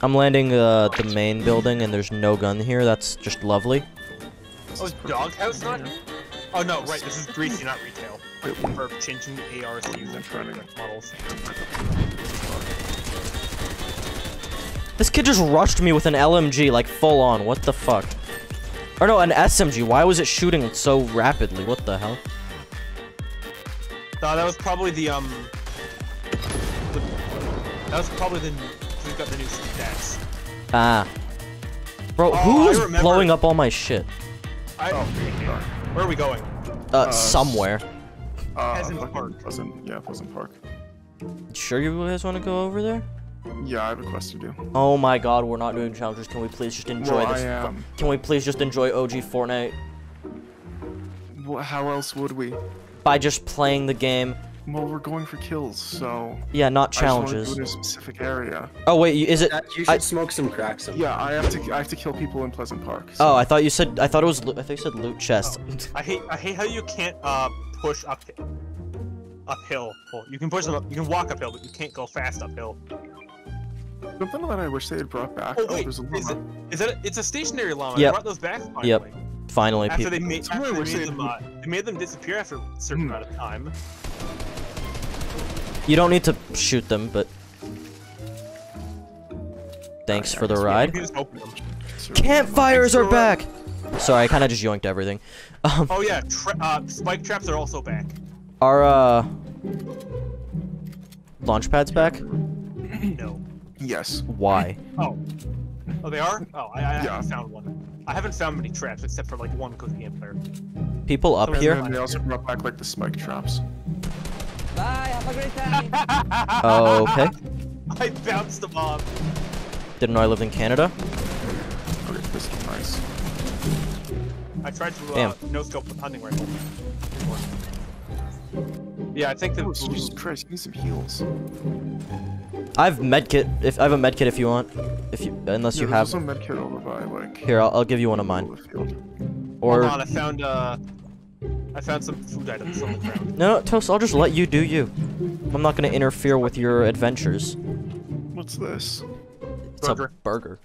I'm landing uh, the main building, and there's no gun here. That's just lovely. Oh, is Doghouse not here? Oh no, right, this is greasy, not retail. For changing the ARs to use different models. This kid just rushed me with an LMG, like full on. What the fuck? Or no, an SMG. Why was it shooting so rapidly? What the hell? No, that was probably the um. The, that was probably the. We got the new stats. Ah. Bro, Oh, who I is remember- blowing up all my shit? I, Oh, where are we going? Uh, Uh, somewhere. Uh, Pleasant Park. Pleasant, yeah, Pleasant Park. Sure you guys want to go over there? Yeah, I have a quest to do. Oh my god, we're not doing challenges. Can we please just enjoy Well, this? I am. Can we please just enjoy OG Fortnite Well, how else would we? by just playing the game? Well, we're going for kills, so Yeah, not I just wanna challenges. do in a specific area. Oh wait, is it? That- You should I- smoke some crack some. Yeah, I have to. I have to kill people in Pleasant Park. Oh, I thought you said. I thought it was. I thought you said loot chest. I hate I hate how you can't uh push up uphill. Well, you can push them up. You can walk uphill, but you can't go fast uphill. Something that I wish they had brought back. Oh wait, there's a is it? llama. Is that? It's a stationary llama. Yep. They brought those back finally. Yep. Finally, After people. they made, after they made them, uh, they made them disappear after a certain Hmm. amount of time. You don't need to shoot them, but. Thanks I for the guess ride. You can just open them. Campfires are back. Sorry, I kind of just yoinked everything. Um, Oh yeah, tra uh, spike traps are also back. Are, uh, launch pads back. No. Yes. Why? Oh. Oh, they are? Oh, I, I Yeah. haven't found one. I haven't found many traps except for like one cookie game player. People up Someone here? And then they also brought back like the spike traps. Oh, okay. I bounced the off. Didn't know I lived in Canada. Okay, this is nice. I tried to uh, Damn. no scope with hunting rifle. Yeah, I think the Oh, Jesus Christ, you need some heals. I've medkit. If I have a medkit, if you want, if you unless Yeah, you have. also a medkit over by like. Here, I'll, I'll give you one of mine. Or Hold on, I found uh, I found some food items on the ground. no, no, Toast. I'll just let you do you. I'm not gonna interfere with your adventures. What's this? It's Burger. a burger.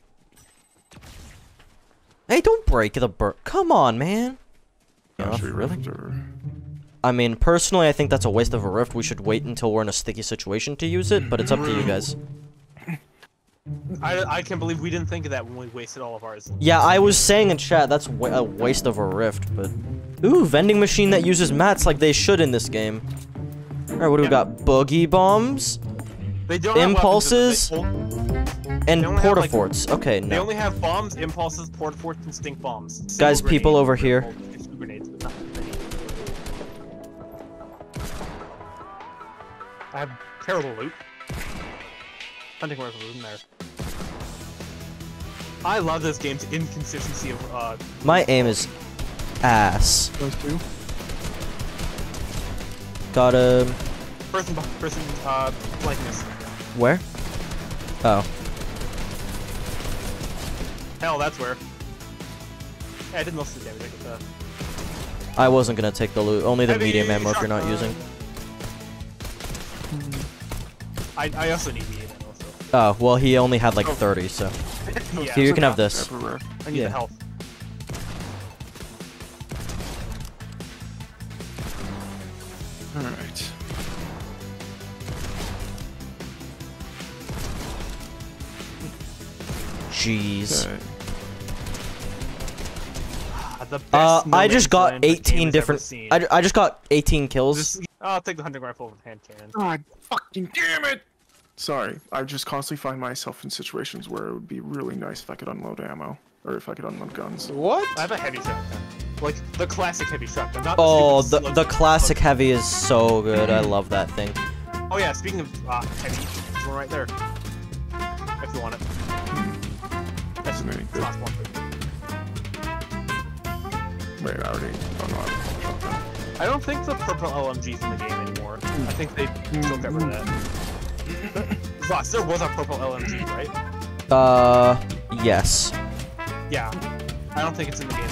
Hey, don't break the burger. Come on, man. Yeah, Actually, really? I mean, personally, I think that's a waste of a rift. We should wait until we're in a sticky situation to use it, but it's up to you guys. I, I can't believe we didn't think of that when we wasted all of ours. Yeah, I was saying in chat that's wa a waste of a rift, but ooh, vending machine that uses mats like they should in this game. All right, what do we got? Boogie bombs They don't Impulses? and only like- portaforts. Okay, They, they only have bombs, impulses, portaforts, and stink bombs. Single Guys, people over here. grenades, but not many. I have terrible loot. Hunting rifle in there. I love this game's inconsistency of uh My aim is ass. Those two? Got a person person uh blankness. where? Oh, Hell, that's where. Yeah, I did most of the damage. I got the I wasn't gonna take the loot. Only the Heavy medium ammo if you're not using. I, I also need medium ammo, so. Oh, well, he only had like Oh. 30, so. yeah, Here, you can have this. everywhere. I need yeah. the health. Alright. Jeez. Okay. Ah, the Uh, I just got land this game 18 different. I, I just got 18 kills. Just- I'll take the hunting rifle with hand cannon. God fucking damn it! Sorry, I just constantly find myself in situations where it would be really nice if I could unload ammo. Or if I could unload guns. What? I have a heavy shotgun. Like the classic heavy shotgun, not Oh, the the stupid the slug- classic heavy is so good. I love that thing. Oh yeah, speaking of uh, heavy, there's one right there. If you want it. That's Isn't any it's good. last one. Wait, I already unloaded shotgun. I don't think the purple LMG's in the game anymore. I think they still got rid of that. Vas, there was a purple LMG, right? Uh, yes. Yeah. I don't think it's in the game.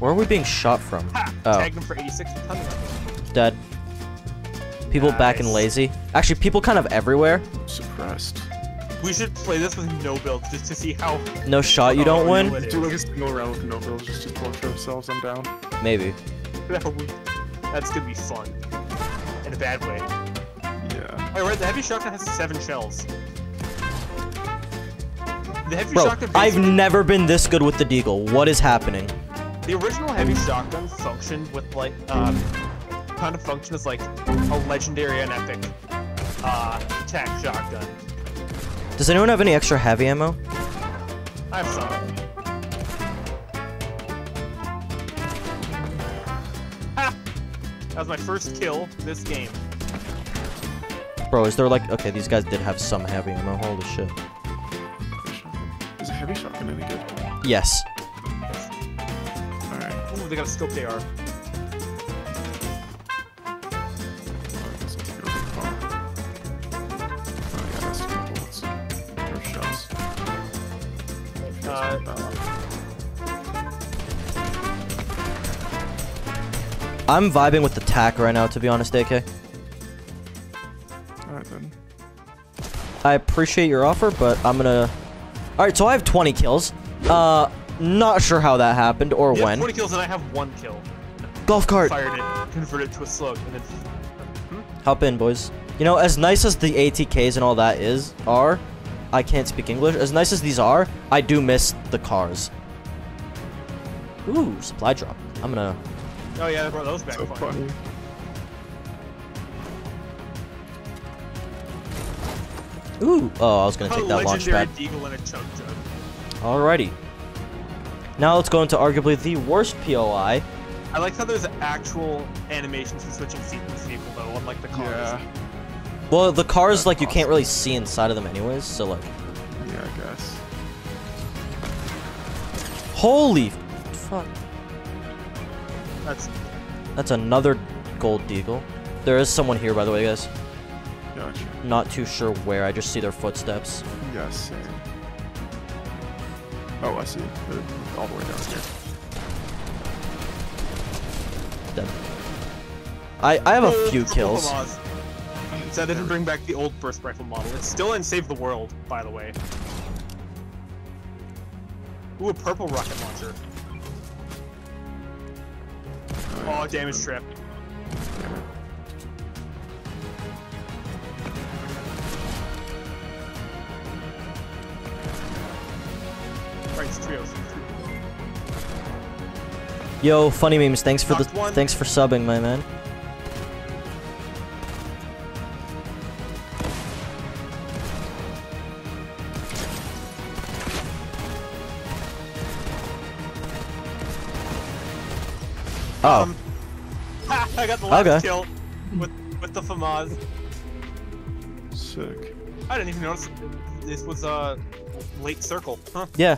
Where are we being shot from? Ha! Oh. Tagged him for 86 with hunting rifle. Dead. People back and lazy. Actually, people kind of everywhere. Suppressed. We should play this with no builds just to see how. No shot, you don't how win? real Do like a single round with no bills just to torture ourselves. I'm down. Maybe. That's gonna be fun. In a bad way. Yeah. Alright, the heavy shotgun has seven shells. The heavy Bro, shotgun I've never been this good with the deagle. What is happening? The original heavy shotgun functioned with like um kind of function as like a legendary and epic uh attack shotgun. Does anyone have any extra heavy ammo? I have some. Ha! That was my first kill this game. Bro, is there like... Okay, these guys did have some heavy ammo. Holy shit. Is a heavy shotgun any good? Yes. Two bullets. Or shells. Uh, I'm vibing with the tack right now, to be honest, AK. Alright then. I appreciate your offer, but I'm gonna... Alright, so I have 20 kills. Uh, not sure how that happened or you have when. 20 kills and I have one kill. Golf cart! Fired it, converted it to a slug, and then hmm? Hop in, boys. You know, as nice as the ATKs and all that is, are, I can't speak English. As nice as these are, I do miss the cars. Ooh, supply drop. I'm gonna... oh yeah, they brought those back. So finally. funny. Ooh. Oh, I was gonna A take that launch legendary pad. deagle and a chug jug. Alrighty. Now let's go into arguably the worst POI. I like how there's actual animations for switching seats in this vehicle though, unlike the cars. Yeah. Well, the cars, That's like, you can't really see inside of them anyways, so, like... Yeah, I guess. Holy fuck. That's That's another gold deagle. There is someone here, by the way, guys. Gotcha. Not too sure where. I just see their footsteps. Yeah, same. Oh, I see. They're all the way down here. Dead. I, I have a Oh, few kills. FAMAS. So they didn't bring back the old burst rifle model. It's still in Save the World, by the way. Ooh, a purple rocket launcher. Oh, damage trip. Right, trios. Yo, funny memes. Thanks for the one. thanks for subbing, my man. Oh, Um, ha, I got the last Okay. kill with with the FAMAS. Sick. I didn't even notice this was a uh, late circle. Huh? yeah.